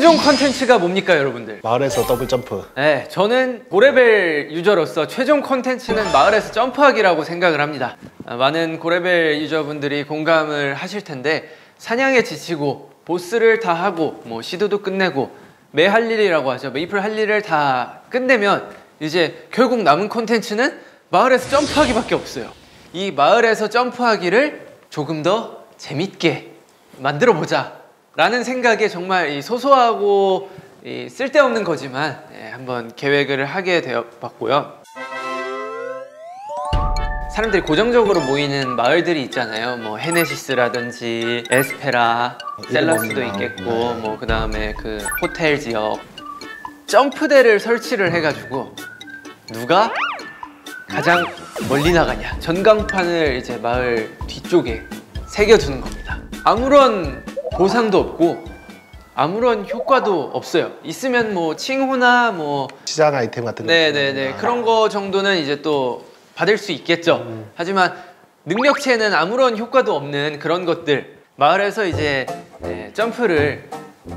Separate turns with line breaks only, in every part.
최종 컨텐츠가 뭡니까 여러분들?
마을에서 더블 점프.
네, 저는 고레벨 user로서 최종 컨텐츠는 마을에서 점프하기라고 생각을 합니다. 아, 많은 고레벨 user분들이 공감을 하실 텐데 사냥에 지치고 보스를 다 하고 뭐 시도도 끝내고 메 할 일이라고 하죠. 메이플 할 일을 다 끝내면 이제 결국 남은 컨텐츠는 마을에서 점프하기밖에 없어요. 이 마을에서 점프하기를 조금 더 재밌게 만들어 보자 라는 생각에 정말 이 소소하고 이 쓸데없는 거지만 예, 한번 계획을 하게 되어 봤고요. 사람들이 고정적으로 모이는 마을들이 있잖아요. 뭐 헤네시스라든지 에스페라, 셀러스도 있겠고,
네.
뭐그 다음에 그 호텔 지역 점프대를 설치를 해가지고 누가 가장 멀리 나가냐 전광판을 이제 마을 뒤쪽에 새겨두는 겁니다. 아무런 보상도 없고 아무런 효과도 없어요. 있으면 뭐 칭호나 뭐
시장 아이템 같은 거.
네네네 그런 거 정도는 이제 또 받을 수 있겠죠. 하지만 능력치에는 아무런 효과도 없는 그런 것들 마을에서 이제 네, 점프를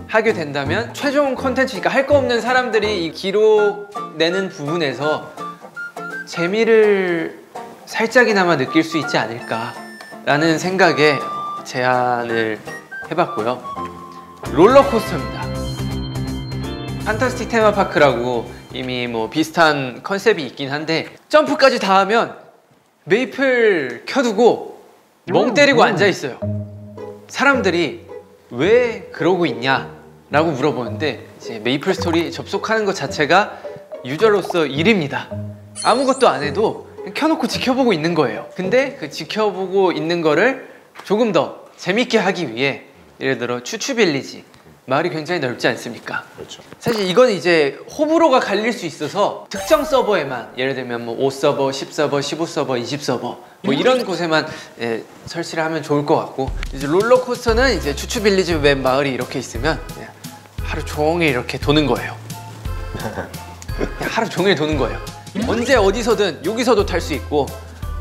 하게 된다면 최종 컨텐츠니까 할 거 없는 사람들이 이 기록 내는 부분에서 재미를 살짝이나마 느낄 수 있지 않을까라는 생각에 어, 제안을 해봤고요. 롤러코스터입니다. fantastic 테마파크라고 이미 뭐 비슷한 컨셉이 있긴 한데 점프까지 다 하면 메이플 켜두고 멍 때리고 앉아 있어요. 사람들이 왜 그러고 있냐? 라고 물어보는데 이제 메이플 스토리 접속하는 것 자체가 user로서 일입니다. 아무것도 안 해도 켜놓고 지켜보고 있는 거예요. 근데 그 지켜보고 있는 거를 조금 더 재밌게 하기 위해 예를 들어 추추빌리지 마을이 굉장히 넓지 않습니까?
그렇죠.
사실 이건 이제 호불호가 갈릴 수 있어서 특정 서버에만 예를 들면 뭐 5서버, 10서버, 15서버, 20서버 뭐 이런 곳에만 예, 설치를 하면 좋을 것 같고 이제 롤러코스터는 이제 추추빌리지 map 마을이 이렇게 있으면 하루 종일 이렇게 도는 거예요. 하루 종일 도는 거예요. 언제 어디서든 여기서도 탈 수 있고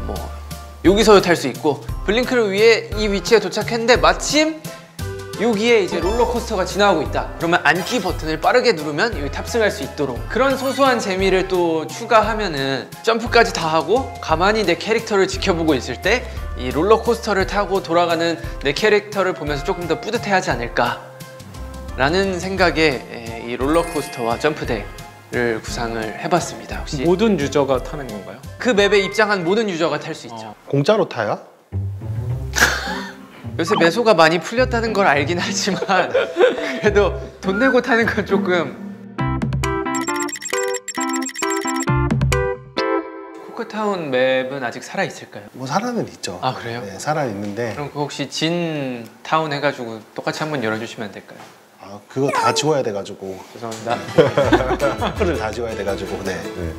뭐 여기서도 탈 수 있고 블링크를 위해 이 위치에 도착했는데 마침 여기에 이제 롤러코스터가 지나가고 있다. 그러면 앉기 버튼을 빠르게 누르면 여기 탑승할 수 있도록 그런 소소한 재미를 또 추가하면은 점프까지 다 하고 가만히 내 캐릭터를 지켜보고 있을 때 이 롤러코스터를 타고 돌아가는 내 캐릭터를 보면서 조금 더 뿌듯해하지 않을까 라는 생각에 에, 이 롤러코스터와 점프대를 구상을 해봤습니다. 혹시
모든 유저가 타는 건가요?
그 맵에 입장한 모든 유저가 탈 수 있죠.
공짜로 타요?
요새 메소가 많이 풀렸다는 걸 알긴 하지만 그래도 돈 내고 타는 건 조금 코크타운 맵은 아직 살아 있을까요?
뭐 살아는 있죠.
아, 그래요?
네, 살아 있는데
그럼 그 혹시 진 타운 해가지고 똑같이 한번 열어주시면 안 될까요?
아, 그거 다 지워야 돼가지고
죄송합니다.
풀을 다 지워야 돼가지고 네.
네.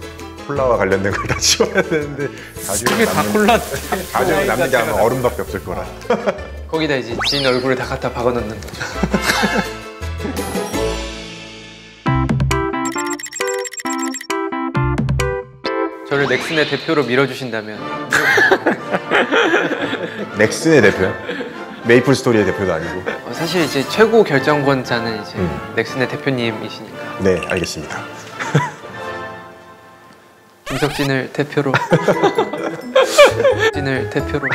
콜라와 관련된 걸 다 지워야 되는데
다
남는-
콜라
나중에 남는 게 아마 얼음밖에 없을 거라.
거기다 이제 진 얼굴을 다 갖다 박아놓는 거죠. 저를 넥슨의 대표로 밀어주신다면
넥슨의 대표야? 메이플 스토리의 대표도 아니고.
어, 사실 이제 최고 결정권자는 이제
음.
넥슨의 대표님이시니까
네, 알겠습니다.
김석진을 대표로 진을 대표로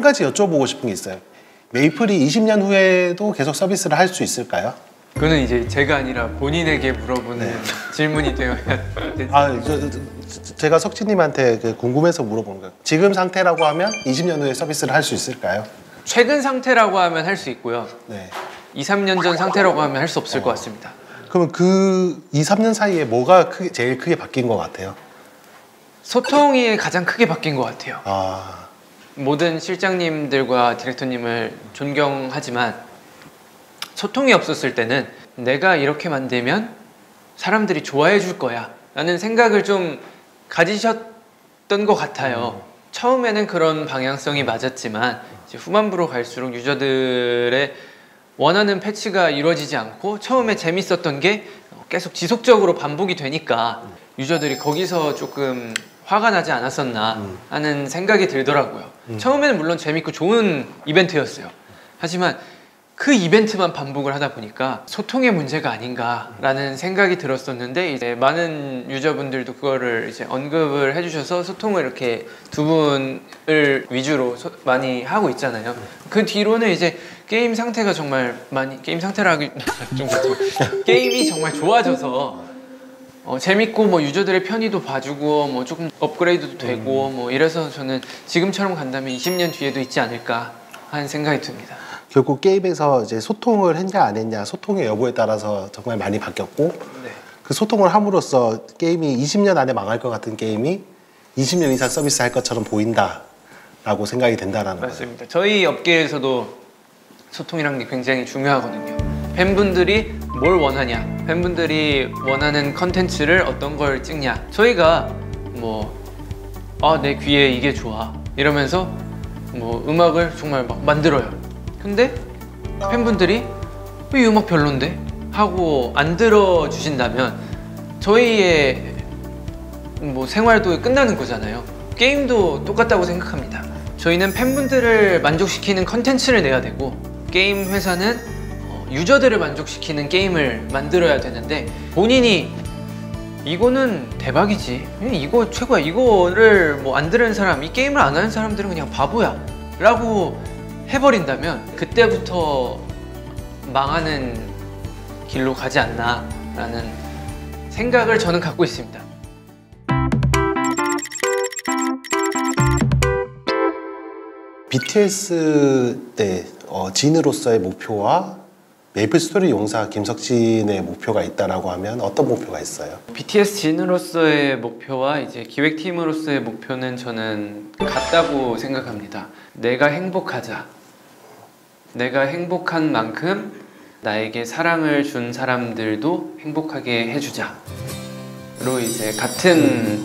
한 가지 여쭤보고 싶은 게 있어요. 메이플이 20년 후에도 계속 서비스를 할 수 있을까요?
그거는 이제 제가 아니라 본인에게 물어보는
네.
질문이 되어야 되-
아, 저, 저, 저- 제가 석진님한테 그 궁금해서 물어보는 거예요. 지금 상태라고 하면 20년 후에 서비스를 할 수 있을까요?
최근 상태라고 하면 할 수 있고요.
네.
2, 3년 전 상태라고 하면 할 수 없을
어.
것 같습니다.
그러면 그 2, 3년 사이에 뭐가 크게, 제일 크게 바뀐 것 같아요?
소통이 가장 크게 바뀐 것 같아요.
아,
모든 실장님들과 디렉터님을 존경하지만 소통이 없었을 때는 내가 이렇게 만들면 사람들이 좋아해 줄 거야 라는 생각을 좀 가지셨던 것 같아요. 처음에는 그런 방향성이 맞았지만 후반부로 갈수록 유저들의 원하는 패치가 이루어지지 않고 처음에 재밌었던 게 계속 지속적으로 반복이 되니까 유저들이 거기서 조금 화가 나지 않았었나 하는 생각이 들더라고요. 처음에는 물론 재밌고 좋은 이벤트였어요. 하지만 그 이벤트만 반복을 하다 보니까 소통의 문제가 아닌가라는 생각이 들었었는데 이제 많은 유저분들도 그거를 이제 언급을 해주셔서 소통을 이렇게 두 분을 위주로 소- 많이 하고 있잖아요. 그 뒤로는 이제 게임 상태가 정말 많이 게임 상태라 하기 좀 게임이 정말 좋아져서 어, 재밌고 뭐 유저들의 편의도 봐주고 뭐 조금 업그레이드도 되고 뭐 이래서 저는 지금처럼 간다면 20년 뒤에도 있지 않을까 하는 생각이 듭니다.
결국 게임에서 이제 소통을 했냐 안 했냐 소통의 여부에 따라서 정말 많이 바뀌었고
네.
그 소통을 함으로써 게임이 20년 안에 망할 것 같은 게임이 20년 이상 서비스 할 것처럼 보인다라고 생각이 된다라는 거예요.
맞습니다. 저희 업계에서도 소통이란 게 굉장히 중요하거든요. 팬분들이 뭘 원하냐, 팬분들이 원하는 컨텐츠를 어떤 걸 찍냐. 저희가 뭐, 아, 내 귀에 이게 좋아. 이러면서 뭐 음악을 정말 막 만들어요. 근데 팬분들이 어, 이 음악 별론데? 하고 안 들어주신다면 저희의 뭐 생활도 끝나는 거잖아요. 게임도 똑같다고 생각합니다. 저희는 팬분들을 만족시키는 컨텐츠를 내야 되고 게임 회사는 어, 유저들을 만족시키는 게임을 만들어야 되는데 본인이 이거는 대박이지. 이거 최고야. 이거를 뭐 안 들은 사람 이 게임을 안 하는 사람들은 그냥 바보야. 라고 해버린다면 그때부터 망하는 길로 가지 않나 라는 생각을 저는 갖고 있습니다.
BTS 때 어, 진으로서의 목표와 메이플 스토리 용사 김석진의 목표가 있다라고 하면 어떤 목표가 있어요?
BTS 진으로서의 목표와 이제 기획팀으로서의 목표는 저는 같다고 생각합니다. 내가 행복하자. 내가 행복한 만큼 나에게 사랑을 준 사람들도 행복하게 해주자. 로 이제 같은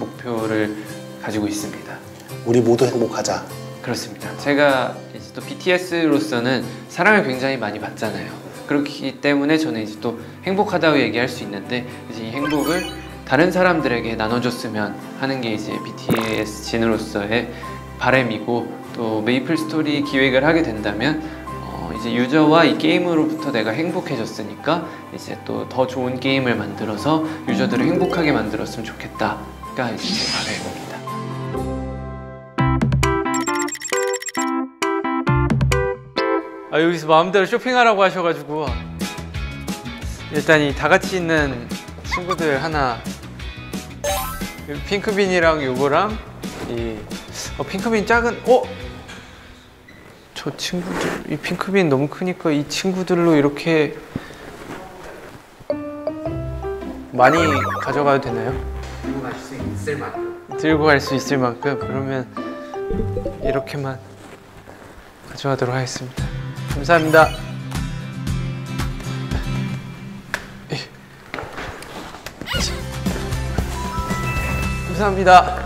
목표를 가지고 있습니다.
우리 모두 행복하자.
그렇습니다. 제가 이제 또 BTS로서는 사랑을 굉장히 많이 받잖아요. 그렇기 때문에 저는 이제 또 행복하다고 얘기할 수 있는데 이제 이 행복을 다른 사람들에게 나눠줬으면 하는 게 이제 BTS 진으로서의 바램이고 또 메이플 스토리 기획을 하게 된다면 어 이제 유저와 이 게임으로부터 내가 행복해졌으니까 이제 또 더 좋은 게임을 만들어서 유저들을 행복하게 만들었으면 좋겠다가 이제 제 바램 아 여기서 마음대로 쇼핑하라고 하셔가지고 일단 이 다 같이 있는 친구들 하나 이 핑크빈이랑 요거랑 이 어, 핑크빈 작은 어? 저 친구들 이 핑크빈 너무 크니까 이 친구들로 이렇게 많이 가져가도 되나요? 들고 갈 수 있을 만큼 들고 갈 수 있을 만큼 그러면 이렇게만 가져가도록 하겠습니다. 감사합니다. 감사합니다.